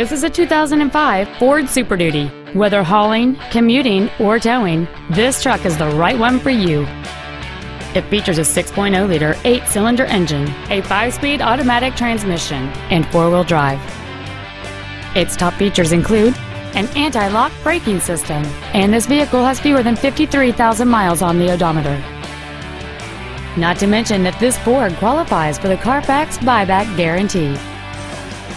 This is a 2005 Ford Super Duty. Whether hauling, commuting, or towing, this truck is the right one for you. It features a 6.0-liter eight-cylinder engine, a five-speed automatic transmission, and four-wheel drive. Its top features include an anti-lock braking system, and this vehicle has fewer than 53,000 miles on the odometer. Not to mention that this Ford qualifies for the Carfax buyback guarantee.